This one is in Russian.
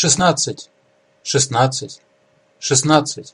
шестнадцать шестнадцать шестнадцать.